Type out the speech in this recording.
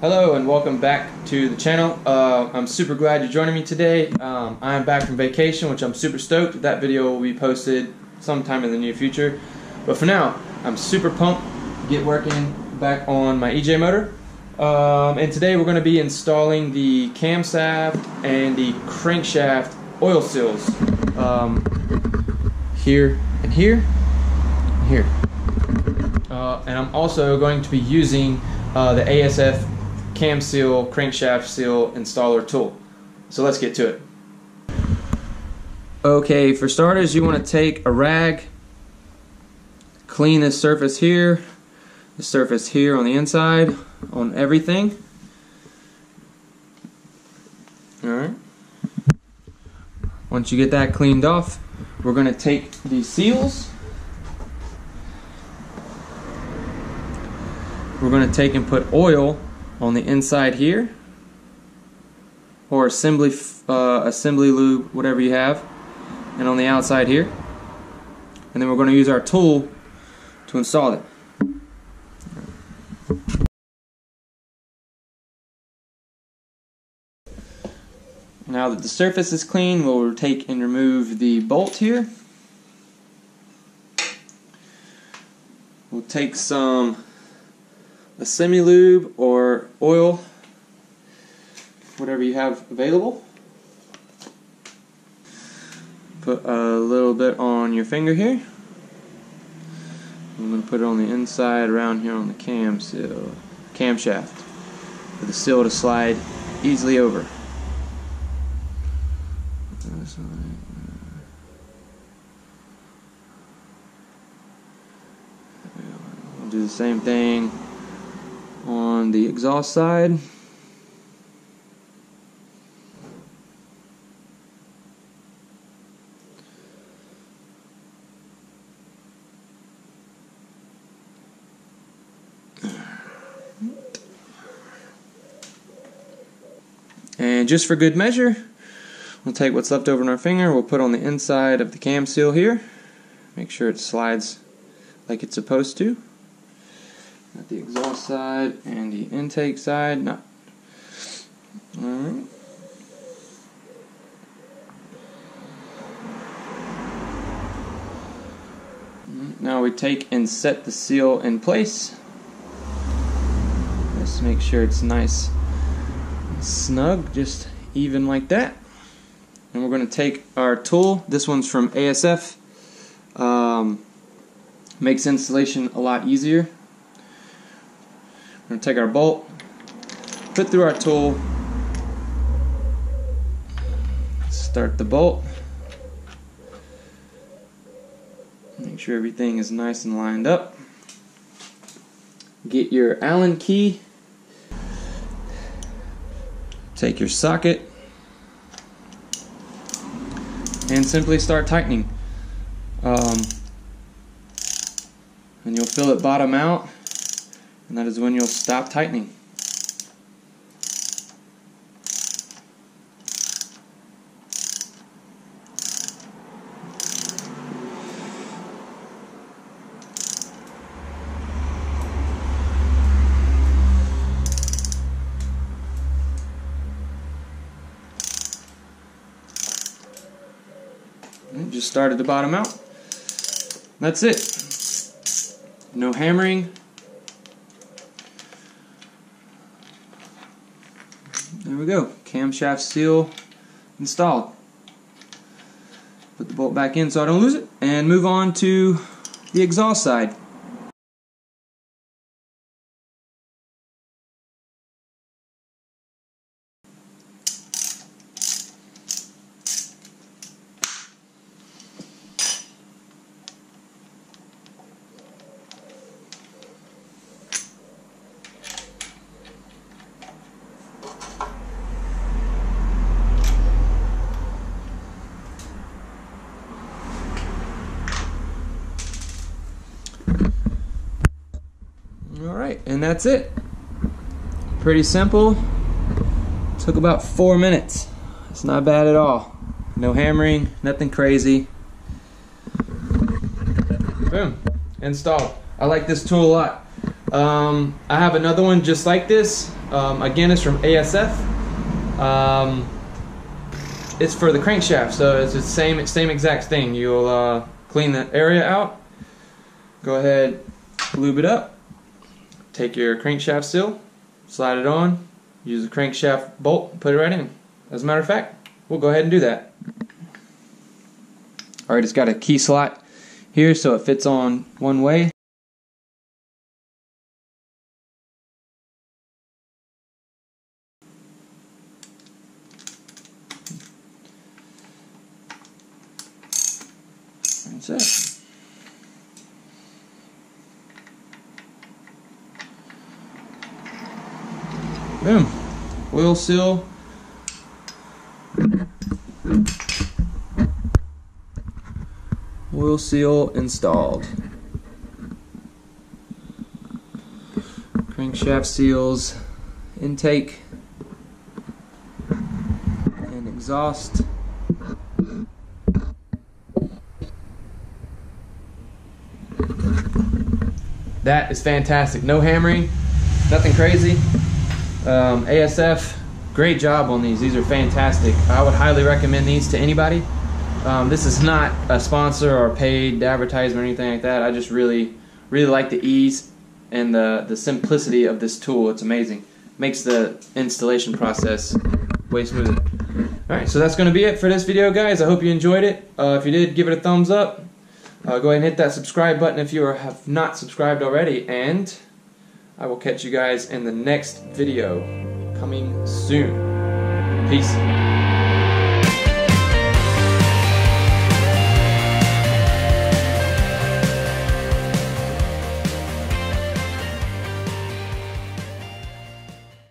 Hello and welcome back to the channel. Uh, I'm super glad you're joining me today. Um, I'm back from vacation, which I'm super stoked. That video will be posted sometime in the near future. But for now, I'm super pumped get working back on my EJ motor. Um, and today we're going to be installing the camshaft and the crankshaft oil seals um, here and here and here. Uh, and I'm also going to be using uh, the ASF cam seal, crankshaft seal installer tool. So let's get to it. Okay, for starters, you want to take a rag, clean this surface here, the surface here on the inside, on everything. Alright. Once you get that cleaned off, we're going to take these seals. We're going to take and put oil on the inside here or assembly uh, assembly lube whatever you have and on the outside here and then we're going to use our tool to install it now that the surface is clean we'll take and remove the bolt here we'll take some assembly lube or oil, whatever you have available. Put a little bit on your finger here. I'm going to put it on the inside around here on the cam seal, camshaft for the seal to slide easily over. I'll do the same thing on the exhaust side. And just for good measure, we'll take what's left over in our finger, we'll put on the inside of the cam seal here. Make sure it slides like it's supposed to. Got the exhaust side and the intake side. Not all right. Now we take and set the seal in place. Just make sure it's nice snug, just even like that. And we're going to take our tool. This one's from ASF. Um, makes installation a lot easier. We're going to take our bolt, put through our tool, start the bolt, make sure everything is nice and lined up. Get your Allen key, take your socket, and simply start tightening. Um, and you'll feel it bottom out and that is when you'll stop tightening. Hmm, just started the bottom out. That's it. No hammering, There we go. Camshaft seal installed. Put the bolt back in so I don't lose it and move on to the exhaust side. Alright, and that's it. Pretty simple. Took about four minutes. It's not bad at all. No hammering, nothing crazy. Boom, installed. I like this tool a lot. Um, I have another one just like this. Um, again, it's from ASF. Um, it's for the crankshaft, so it's the same same exact thing. You'll uh, clean the area out. Go ahead, lube it up. Take your crankshaft seal, slide it on. Use the crankshaft bolt, put it right in. As a matter of fact, we'll go ahead and do that. All right, it's got a key slot here, so it fits on one way. That's it. Boom. Oil seal. Oil seal installed. Crankshaft seals, intake, and exhaust. That is fantastic. No hammering, nothing crazy. Um, ASF, great job on these. These are fantastic. I would highly recommend these to anybody. Um, this is not a sponsor or paid advertisement or anything like that. I just really, really like the ease and the, the simplicity of this tool. It's amazing. Makes the installation process way smoother. Alright, so that's going to be it for this video, guys. I hope you enjoyed it. Uh, if you did, give it a thumbs up. Uh, go ahead and hit that subscribe button if you are, have not subscribed already. And I will catch you guys in the next video coming soon. Peace.